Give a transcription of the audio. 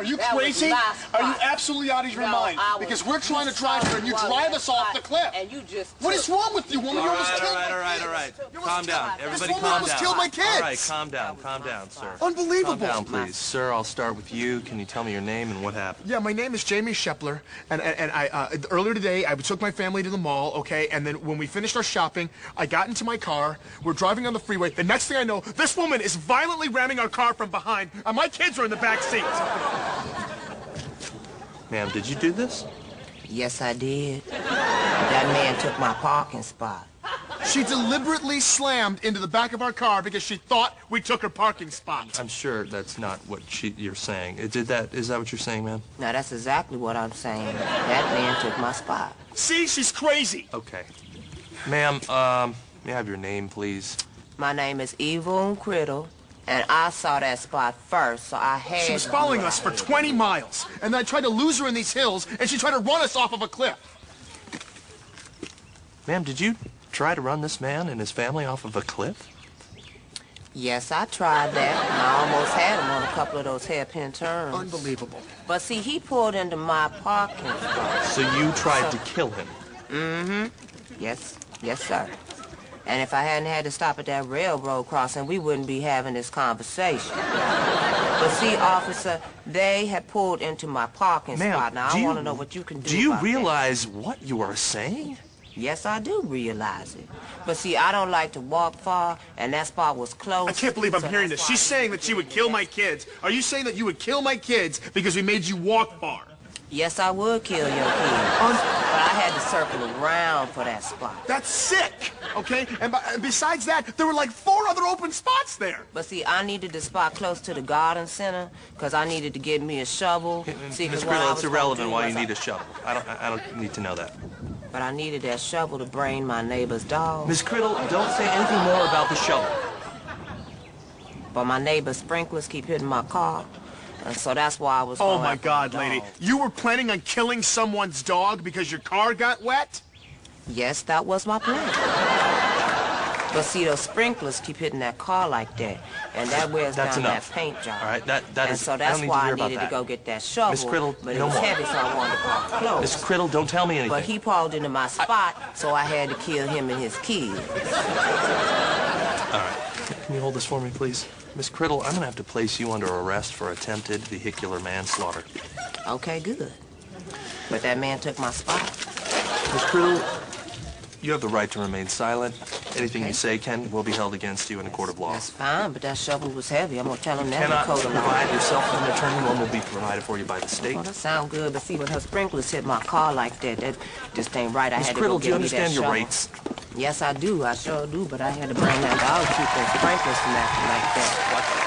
Are you That crazy? Are you absolutely out of your No, mind? Because we're trying to drive here and you drive us off spot, the cliff. And you just What took- is wrong with you, woman? All you almost all killed right, my all right, kids. all right. You almost Calm down. This Everybody woman calm almost down. killed my kids. All right, calm down, calm down, sir. Unbelievable. Calm down, please. Sir, I'll start with you. Can you tell me your name and what happened? Yeah, my name is Jamie Shepler, and and, and I uh, earlier today I took my family to the mall, okay, and then when we finished our shopping, I got into my car. We're driving on the freeway. The next thing I know, this woman is violently ramming our car from behind, and my kids are in the back seat. Ma'am, did you do this? Yes, I did. That man took my parking spot. She deliberately slammed into the back of our car because she thought we took her parking spot. I'm sure that's not what she, you're saying. Did that? Is that what you're saying, ma'am? No, that's exactly what I'm saying. That man took my spot. See, she's crazy. Okay. Ma'am, um, may I have your name, please? My name is Yvonne Kriddle, and I saw that spot first, so I had She was following us for 20 miles, and then I tried to lose her in these hills, and she tried to run us off of a cliff. Ma'am, did you try to run this man and his family off of a cliff? Yes, I tried that, and I almost had him on a couple of those hairpin turns. Unbelievable. But see, he pulled into my parking spot. So you tried to kill him? Mm-hmm. Yes, yes, sir. And if I hadn't had to stop at that railroad crossing, we wouldn't be having this conversation. But see, officer, they had pulled into my parking Ma'am, spot. Now, do I you- want to know what you can do Do you about that. realize what you are saying? Yes, I do realize it. But see, I don't like to walk far, and that spot was closed. I can't believe I'm so hearing this. She's saying that she would kill my kids. Are you saying that you would kill my kids because we made you walk far? Yes, I would kill your kids. But I had to circle around for that spot. That's sick, okay? And, be- and besides that, there were like four other open spots there. But see, I needed the spot close to the garden center because I needed to get me a shovel. See, 'cause Miss what Grillo, it's irrelevant why you I- need a shovel. I don't, I I don't need to know that. But I needed that shovel to brain my neighbor's dog. Miss Kriddle, don't say anything more about the shovel. But my neighbor's sprinklers keep hitting my car. And so that's why I was Oh my God, the lady. dog. You were planning on killing someone's dog because your car got wet? Yes, that was my plan. But see, those sprinklers keep hitting that car like that. And that wears That's down enough. that paint job. All right, that- that and is- so I that's don't why I needed to go get that shovel. Miss Kriddle, but it no was more. heavy, so I wanted to park close. Miss Kriddle, don't tell me anything. But he pulled into my spot, so I had to kill him and his kids. All right. Can you hold this for me, please? Miss Kriddle, I'm gonna have to place you under arrest for attempted vehicular manslaughter. Okay, good. But that man took my spot. Miss Kriddle, you have the right to remain silent. Anything Okay. you say Ken, will be held against you in a court of law. That's fine, but that shovel was heavy. I'm gonna tell him that in Cannot code of law. provide yourself with an attorney. One will be provided for you by the state. Well, that sound good, but see, when her sprinklers hit my car like that, that just ain't right. I Miss had to go Kriddle, get do you understand your shovel. rights? Yes, I do. I sure do, but I had to bring that dog to keep those sprinklers from acting like that. What?